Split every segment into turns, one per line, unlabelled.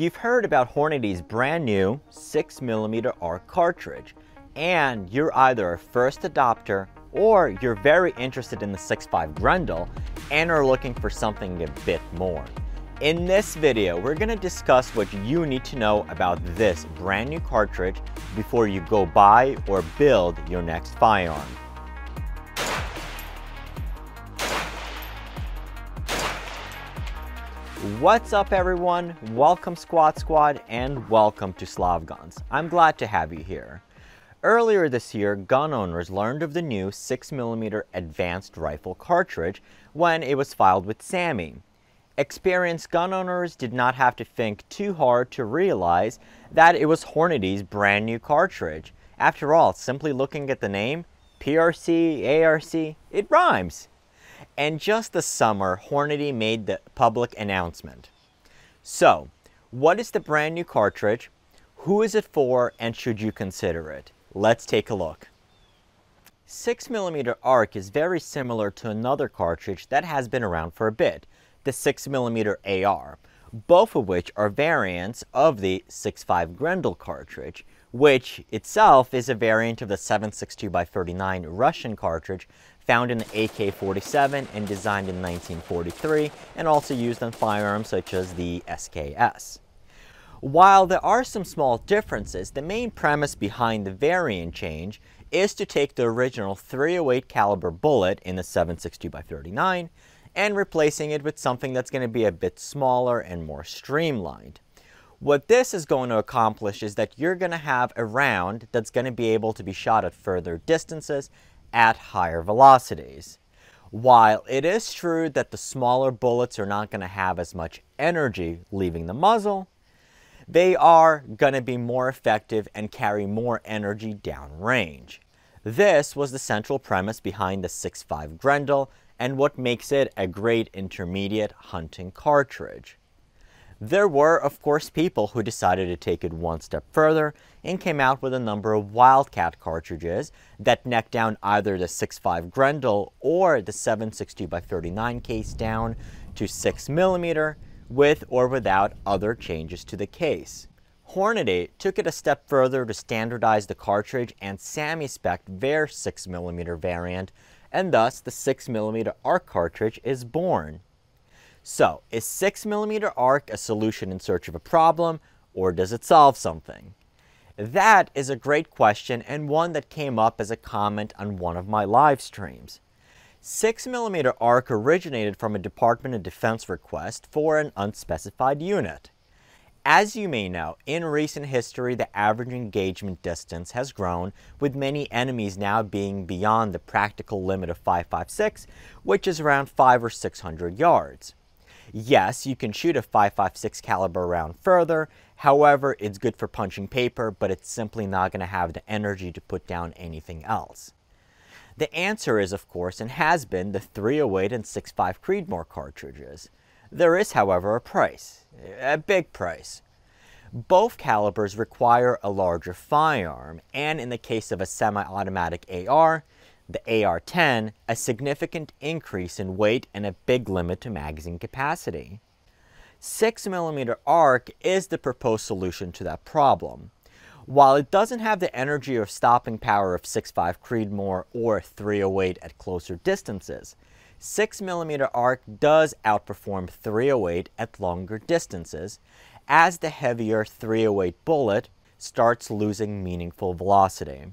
You've heard about Hornady's brand new 6mm ARC cartridge, and you're either a first adopter or you're very interested in the 6.5 Grendel and are looking for something a bit more. In this video, we're going to discuss what you need to know about this brand new cartridge before you go buy or build your next firearm. What's up everyone? Welcome Slav Squad and welcome to Slav Guns. I'm glad to have you here. Earlier this year, gun owners learned of the new 6mm advanced rifle cartridge when it was filed with SAAMI. Experienced gun owners did not have to think too hard to realize that it was Hornady's brand new cartridge. After all, simply looking at the name, PRC, ARC, it rhymes. And just this summer, Hornady made the public announcement. So, what is the brand new cartridge? Who is it for and should you consider it? Let's take a look. 6mm ARC is very similar to another cartridge that has been around for a bit, the 6mm AR, both of which are variants of the 6.5 Grendel cartridge, which itself is a variant of the 7.62x39 Russian cartridge found in the AK-47 and designed in 1943 and also used on firearms such as the SKS. While there are some small differences, the main premise behind the variant change is to take the original 308 caliber bullet in the 7.62x39 and replacing it with something that's going to be a bit smaller and more streamlined. What this is going to accomplish is that you're going to have a round that's going to be able to be shot at further distances at higher velocities. While it is true that the smaller bullets are not going to have as much energy leaving the muzzle, they are going to be more effective and carry more energy downrange. This was the central premise behind the 6.5 Grendel and what makes it a great intermediate hunting cartridge. There were, of course, people who decided to take it one step further and came out with a number of Wildcat cartridges that necked down either the 6.5 Grendel or the 7.62x39 case down to 6mm with or without other changes to the case. Hornady took it a step further to standardize the cartridge and SAAMI spec their 6mm variant and thus the 6mm ARC cartridge is born. So, is 6mm ARC a solution in search of a problem, or does it solve something? That is a great question and one that came up as a comment on one of my live streams. 6mm ARC originated from a Department of Defense request for an unspecified unit. As you may know, in recent history, the average engagement distance has grown, with many enemies now being beyond the practical limit of 556, which is around 5 or 600 yards. Yes, you can shoot a 556 caliber round further, however, it's good for punching paper, but it's simply not going to have the energy to put down anything else. The answer is, of course, and has been the 308 and 6.5 Creedmoor cartridges. There is, however, a price, a big price. Both calibers require a larger firearm, and in the case of a semi-automatic AR, the AR-10, a significant increase in weight and a big limit to magazine capacity. 6mm ARC is the proposed solution to that problem. While it doesn't have the energy or stopping power of 6.5 Creedmoor or 308 at closer distances, 6mm arc does outperform 308 at longer distances, as the heavier 308 bullet starts losing meaningful velocity.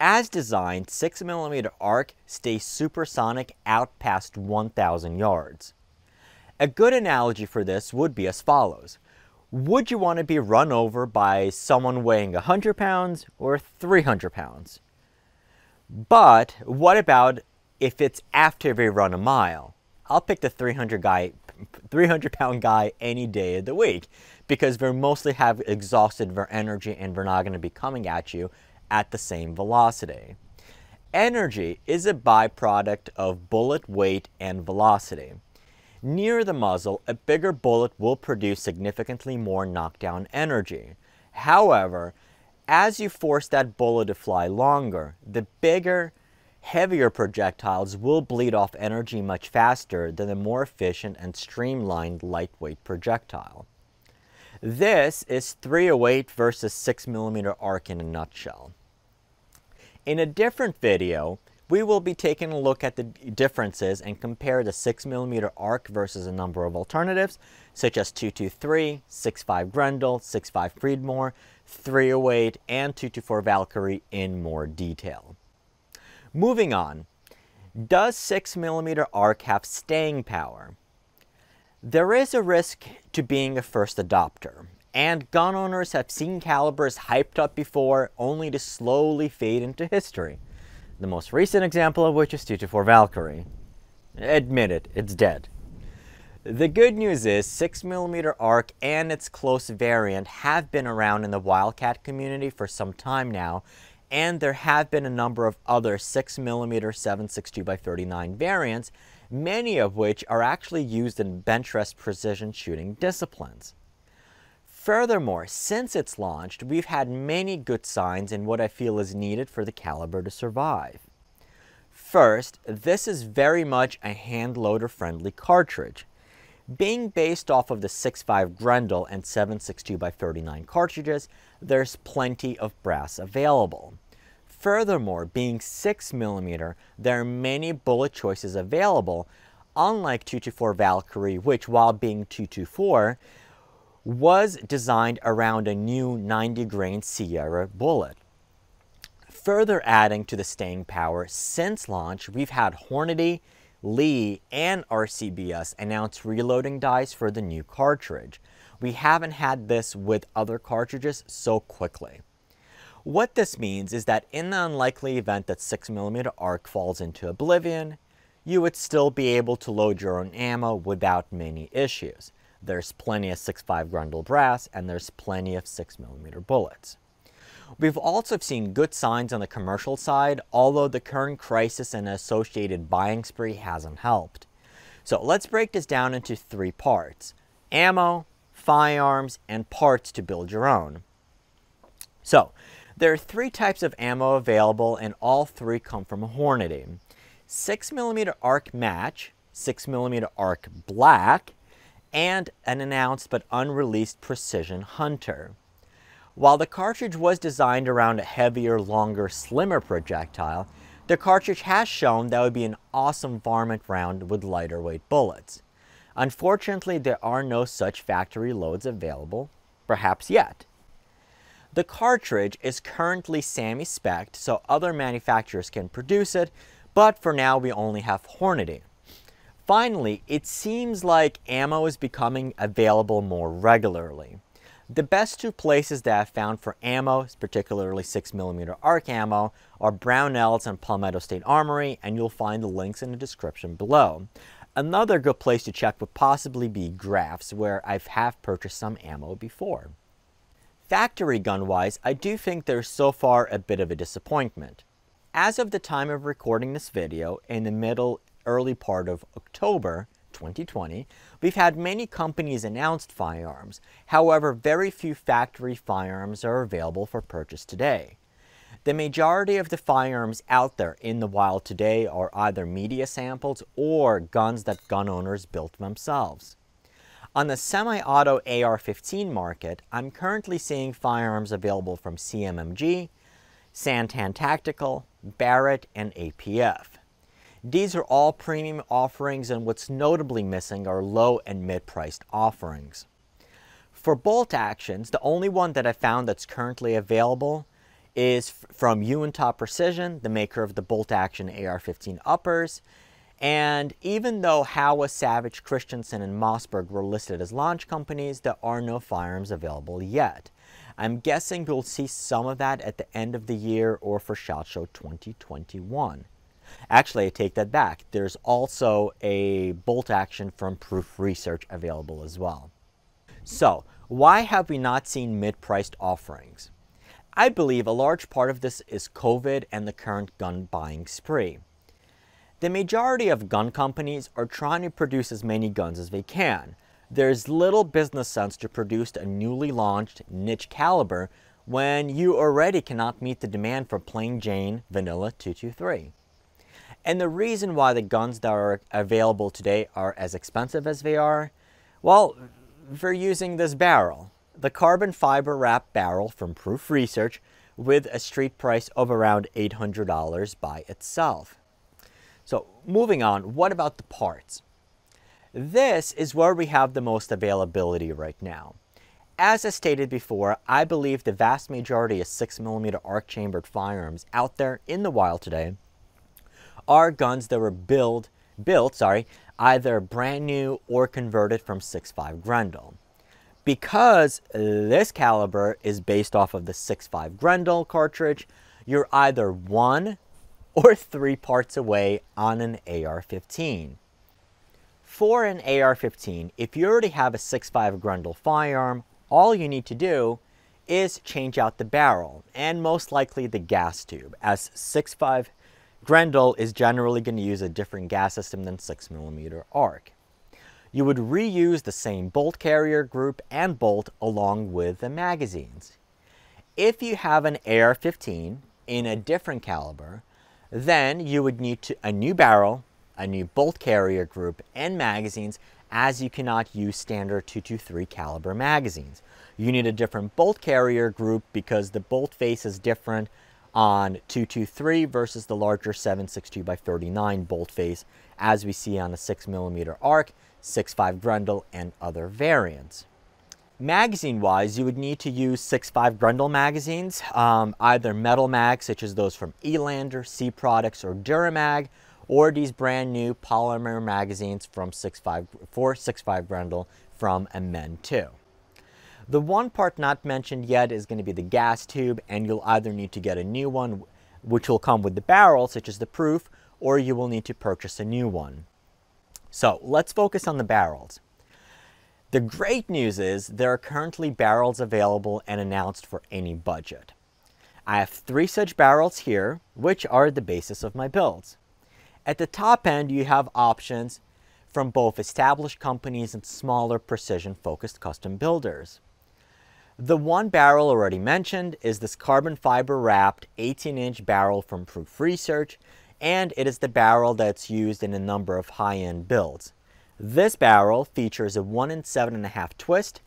As designed, 6mm arc stays supersonic out past 1,000 yards. A good analogy for this would be as follows. Would you want to be run over by someone weighing 100 pounds or 300 pounds? But what about if it's after they run a mile. I'll pick the 300 guy, 300 pound guy any day of the week because they mostly have exhausted their energy and they're not going to be coming at you at the same velocity. Energy is a byproduct of bullet weight and velocity. Near the muzzle, a bigger bullet will produce significantly more knockdown energy. However, as you force that bullet to fly longer, the bigger heavier projectiles will bleed off energy much faster than a more efficient and streamlined lightweight projectile. This is 308 versus 6mm ARC in a nutshell. In a different video, we will be taking a look at the differences and compare the 6mm ARC versus a number of alternatives, such as 223, 65 Grendel, 65 Creedmoor, 308, and 224 Valkyrie in more detail. Moving on, does 6mm ARC have staying power? There is a risk to being a first adopter, and gun owners have seen calibers hyped up before only to slowly fade into history. The most recent example of which is 224 Valkyrie. Admit it, it's dead. The good news is 6mm ARC and its close variant have been around in the Wildcat community for some time now, and there have been a number of other 6mm 7.62x39 variants, many of which are actually used in bench rest precision shooting disciplines. Furthermore, since its launched, we've had many good signs in what I feel is needed for the caliber to survive. First, this is very much a hand loader friendly cartridge. Being based off of the 6.5 Grendel and 7.62x39 cartridges, there's plenty of brass available. Furthermore, being 6mm, there are many bullet choices available, unlike 224 Valkyrie, which while being 224, was designed around a new 90 grain Sierra bullet. Further adding to the staying power, since launch, we've had Hornady, Lee, and RCBS announce reloading dies for the new cartridge. We haven't had this with other cartridges so quickly. What this means is that in the unlikely event that 6mm ARC falls into oblivion, you would still be able to load your own ammo without many issues. There's plenty of 6.5 Grendel brass and there's plenty of 6mm bullets. We've also seen good signs on the commercial side, although the current crisis and associated buying spree hasn't helped. So let's break this down into three parts. Ammo, firearms, and parts to build your own. So, there are three types of ammo available and all three come from Hornady. 6mm ARC Match, 6mm ARC Black, and an announced but unreleased Precision Hunter. While the cartridge was designed around a heavier, longer, slimmer projectile, the cartridge has shown that would be an awesome varmint round with lighter weight bullets. Unfortunately, there are no such factory loads available, perhaps yet. The cartridge is currently SAAMI spec'd so other manufacturers can produce it, but for now we only have Hornady. Finally, it seems like ammo is becoming available more regularly. The best two places that I've found for ammo, particularly 6mm ARC ammo, are Brownells and Palmetto State Armory, and you'll find the links in the description below. Another good place to check would possibly be Graf's, where I have purchased some ammo before. Factory gun-wise, I do think there's so far a bit of a disappointment. As of the time of recording this video, in the middle early part of October 2020, we've had many companies announce firearms. However, very few factory firearms are available for purchase today. The majority of the firearms out there in the wild today are either media samples or guns that gun owners built themselves. On the semi-auto AR-15 market, I'm currently seeing firearms available from CMMG, Santan Tactical, Barrett, and APF. These are all premium offerings and what's notably missing are low and mid-priced offerings. For bolt actions, the only one that I found that's currently available is from Uintah Precision, the maker of the bolt action AR-15 uppers. And even though Howa, Savage, Christensen, and Mossberg were listed as launch companies, there are no firearms available yet. I'm guessing we'll see some of that at the end of the year or for SHOT Show 2021. Actually, I take that back. There's also a bolt action from Proof Research available as well. So, why have we not seen mid-priced offerings? I believe a large part of this is COVID and the current gun buying spree. The majority of gun companies are trying to produce as many guns as they can. There's little business sense to produce a newly launched niche caliber when you already cannot meet the demand for plain Jane vanilla 223. And the reason why the guns that are available today are as expensive as they are, well, for using this barrel. the carbon fiber wrap barrel from Proof Research with a street price of around $800 by itself. So moving on, what about the parts? This is where we have the most availability right now. As I stated before, I believe the vast majority of 6mm arc chambered firearms out there in the wild today are guns that were built, built sorry, either brand new or converted from 6.5 Grendel. Because this caliber is based off of the 6.5 Grendel cartridge, you're either one or three parts away on an AR-15. For an AR-15, if you already have a 6.5 Grendel firearm, all you need to do is change out the barrel and most likely the gas tube as 6.5 Grendel is generally going to use a different gas system than 6mm ARC. You would reuse the same bolt carrier group and bolt along with the magazines. If you have an AR-15 in a different caliber, then you would need to, a new barrel, a new bolt carrier group, and magazines as you cannot use standard 223 caliber magazines. You need a different bolt carrier group because the bolt face is different on 223 versus the larger 762 by 39 bolt face as we see on the 6mm ARC, 6.5 Grendel, and other variants. Magazine wise, you would need to use 6.5 Grendel magazines, um, either metal mags such as those from Elander, C Products, or Duramag, or these brand new polymer magazines from 6.5 for 6.5 Grendel from Amend2. The one part not mentioned yet is going to be the gas tube and you'll either need to get a new one which will come with the barrel such as the proof or you will need to purchase a new one. So let's focus on the barrels. The great news is there are currently barrels available and announced for any budget. I have three such barrels here which are the basis of my builds. At the top end, you have options from both established companies and smaller precision-focused custom builders. The one barrel already mentioned is this carbon fiber wrapped 18-inch barrel from Proof Research, and it is the barrel that's used in a number of high-end builds. This barrel features a 1 in 7.5 twist,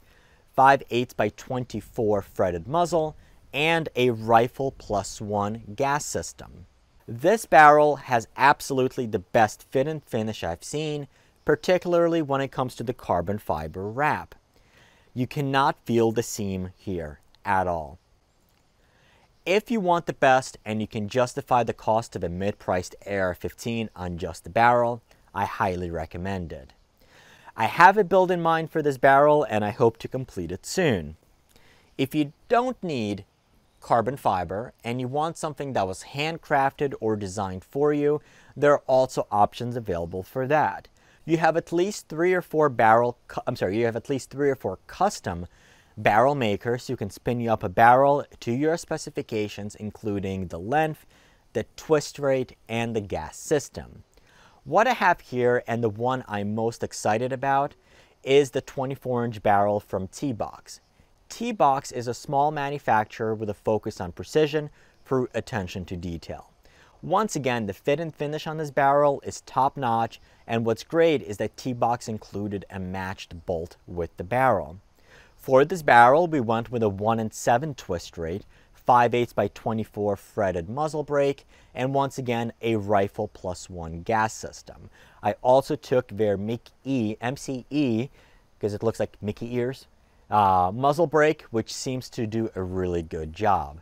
5 8 by 24 threaded muzzle, and a rifle plus one gas system. This barrel has absolutely the best fit and finish I've seen, particularly when it comes to the carbon fiber wrap. You cannot feel the seam here at all. If you want the best and you can justify the cost of a mid-priced AR-15 on just the barrel, I highly recommend it. I have a build in mind for this barrel and I hope to complete it soon. If you don't need carbon fiber and you want something that was handcrafted or designed for you, there are also options available for that. You have at least three or four barrel, I'm sorry, you have at least three or four custom barrel makers who can spin you up a barrel to your specifications, including the length, the twist rate, and the gas system. What I have here, and the one I'm most excited about, is the 24-inch barrel from T-Box. T-Box is a small manufacturer with a focus on precision through attention to detail. Once again, the fit and finish on this barrel is top notch, and what's great is that T-Box included a matched bolt with the barrel. For this barrel, we went with a 1 in 7 twist rate, 5 8 by 24 threaded muzzle brake, and once again, a rifle plus one gas system. I also took their Mickey MCE, because it looks like Mickey ears, uh, muzzle brake, which seems to do a really good job.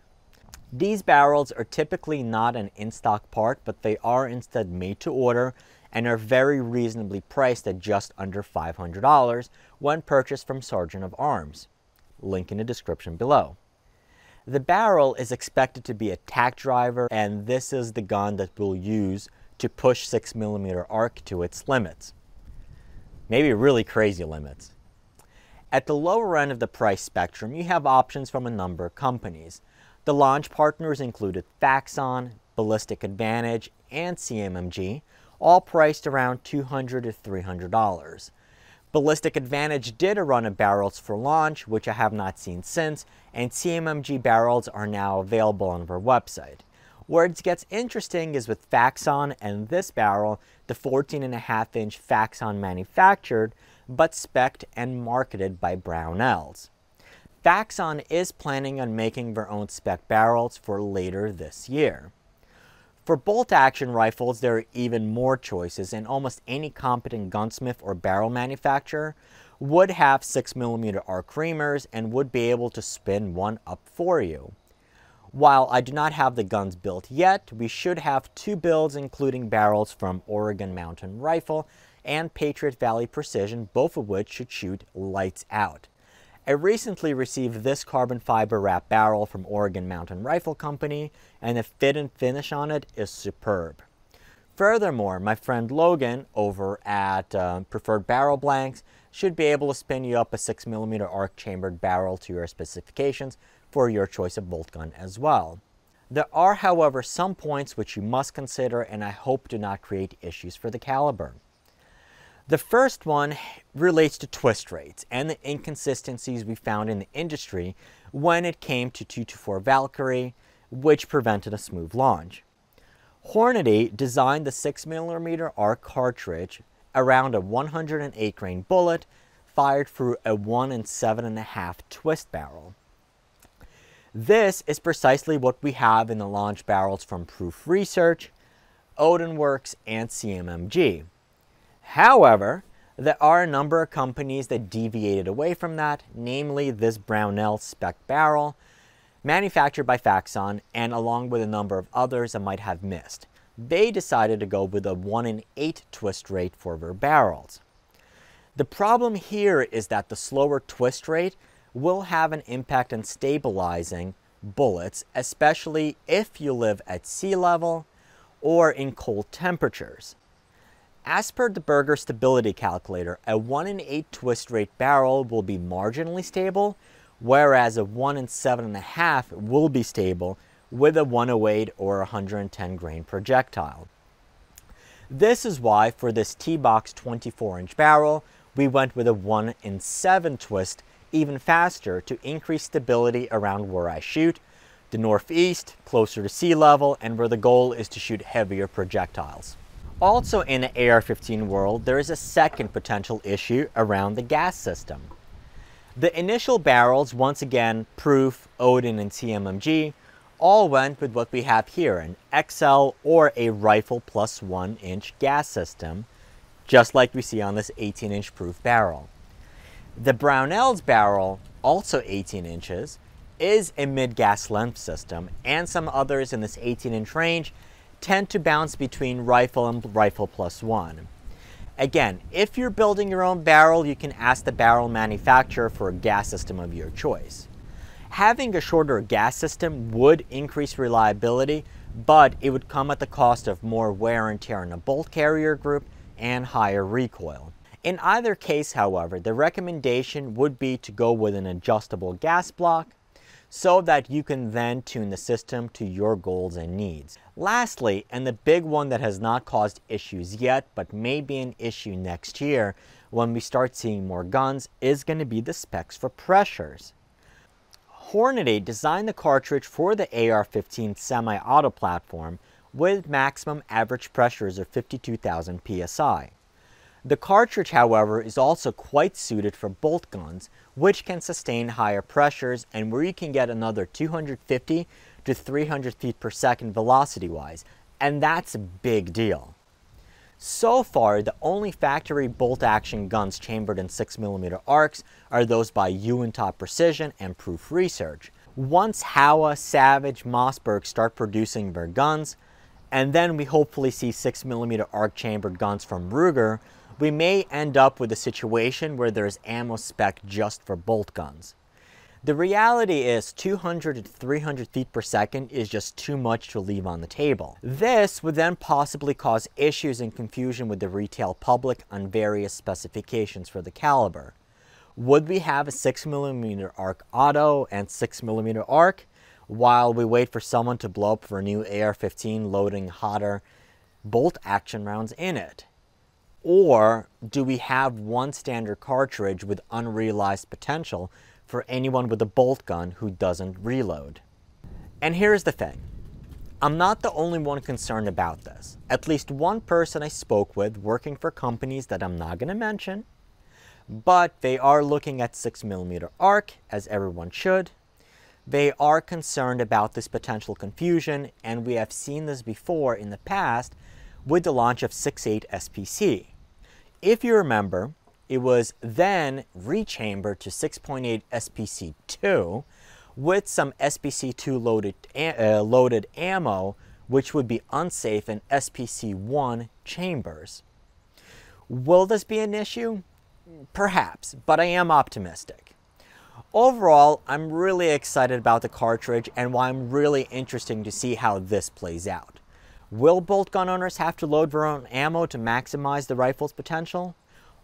These barrels are typically not an in-stock part, but they are instead made to order and are very reasonably priced at just under $500 when purchased from Sergeant of Arms. Link in the description below. The barrel is expected to be a tack driver and this is the gun that we'll use to push 6mm arc to its limits. Maybe really crazy limits. At the lower end of the price spectrum, you have options from a number of companies. The launch partners included Faxon, Ballistic Advantage, and CMMG, all priced around 200 to $300. Ballistic Advantage did a run of barrels for launch, which I have not seen since, and CMMG barrels are now available on their website. Where it gets interesting is with Faxon and this barrel, the 14.5 inch Faxon manufactured, but specced and marketed by Brownells. Faxon is planning on making their own spec barrels for later this year. For bolt action rifles, there are even more choices, and almost any competent gunsmith or barrel manufacturer would have 6mm arc reamers and would be able to spin one up for you. While I do not have the guns built yet, we should have two builds including barrels from Oregon Mountain Rifle and Patriot Valley Precision, both of which should shoot lights out. I recently received this carbon fiber wrap barrel from Oregon Mountain Rifle Company, and the fit and finish on it is superb. Furthermore, my friend Logan over at uh, Preferred Barrel Blanks should be able to spin you up a 6mm arc chambered barrel to your specifications for your choice of bolt gun as well. There are, however, some points which you must consider and I hope do not create issues for the caliber. The first one relates to twist rates and the inconsistencies we found in the industry when it came to 224 Valkyrie, which prevented a smooth launch. Hornady designed the 6mm arc cartridge around a 108 grain bullet fired through a 1 and 7.5 twist barrel. This is precisely what we have in the launch barrels from Proof Research, Odin Works, and CMMG. However, there are a number of companies that deviated away from that, namely this Brownell spec barrel, manufactured by Faxon, and along with a number of others I might have missed. They decided to go with a 1 in 8 twist rate for their barrels. The problem here is that the slower twist rate will have an impact on stabilizing bullets, especially if you live at sea level or in cold temperatures. As per the Berger stability calculator, a 1 in 8 twist rate barrel will be marginally stable, whereas a 1 in 7.5 will be stable with a 108 or 110 grain projectile. This is why for this T-Box 24 inch barrel, we went with a 1 in 7 twist even faster to increase stability around where I shoot, the northeast, closer to sea level, and where the goal is to shoot heavier projectiles. Also in the AR-15 world, there is a second potential issue around the gas system. The initial barrels, once again, Proof, Odin, and CMMG, all went with what we have here, an XL or a rifle plus one inch gas system, just like we see on this 18 inch Proof barrel. The Brownell's barrel, also 18 inches, is a mid-gas length system, and some others in this 18 inch range tend to bounce between rifle and rifle plus one. Again, if you're building your own barrel, you can ask the barrel manufacturer for a gas system of your choice. Having a shorter gas system would increase reliability, but it would come at the cost of more wear and tear in a bolt carrier group and higher recoil. In either case, however, the recommendation would be to go with an adjustable gas block so that you can then tune the system to your goals and needs. Lastly, and the big one that has not caused issues yet, but may be an issue next year when we start seeing more guns, is going to be the specs for pressures. Hornady designed the cartridge for the AR-15 semi-auto platform with maximum average pressures of 52,000 psi. The cartridge, however, is also quite suited for bolt guns, which can sustain higher pressures and where you can get another 250 to 300 feet per second velocity-wise, and that's a big deal. So far, the only factory bolt-action guns chambered in 6mm arcs are those by Uintah Precision and Proof Research. Once Howa, Savage, Mossberg start producing their guns, and then we hopefully see 6mm arc chambered guns from Ruger, we may end up with a situation where there's ammo spec just for bolt guns. The reality is 200 to 300 feet per second is just too much to leave on the table. This would then possibly cause issues and confusion with the retail public on various specifications for the caliber. Would we have a 6mm arc auto and 6mm arc while we wait for someone to blow up for a new AR-15 loading hotter bolt action rounds in it? Or do we have one standard cartridge with unrealized potential for anyone with a bolt gun who doesn't reload? And here's the thing. I'm not the only one concerned about this. At least one person I spoke with working for companies that I'm not going to mention but they are looking at 6mm arc, as everyone should. They are concerned about this potential confusion, and we have seen this before in the past with the launch of 6.8 SPC. If you remember, it was then rechambered to 6.8 SPC2 with some SPC2 loaded, uh, loaded ammo, which would be unsafe in SPC1 chambers. Will this be an issue? Perhaps, but I am optimistic. Overall, I'm really excited about the cartridge and why I'm really interested to see how this plays out. Will bolt gun owners have to load their own ammo to maximize the rifle's potential?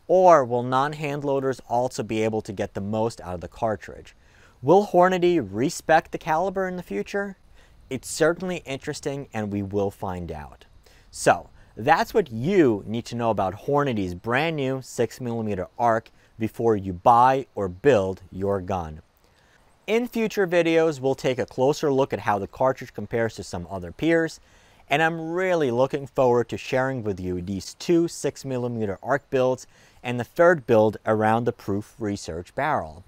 Or will non-hand loaders also be able to get the most out of the cartridge? Will Hornady respect the caliber in the future? It's certainly interesting and we will find out. So, that's what you need to know about Hornady's brand new 6mm ARC before you buy or build your gun. In future videos, we'll take a closer look at how the cartridge compares to some other peers, and I'm really looking forward to sharing with you these two 6mm ARC builds and the third build around the Proof Research barrel.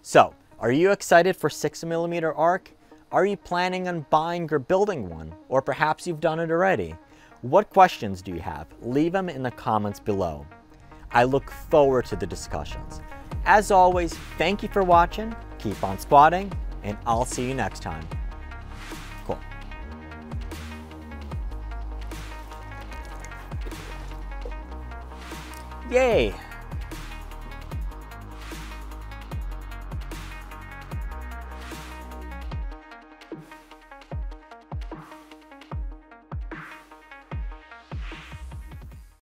So, are you excited for 6mm ARC? Are you planning on buying or building one? Or perhaps you've done it already? What questions do you have? Leave them in the comments below. I look forward to the discussions. As always, thank you for watching, keep on spotting, and I'll see you next time. Yay!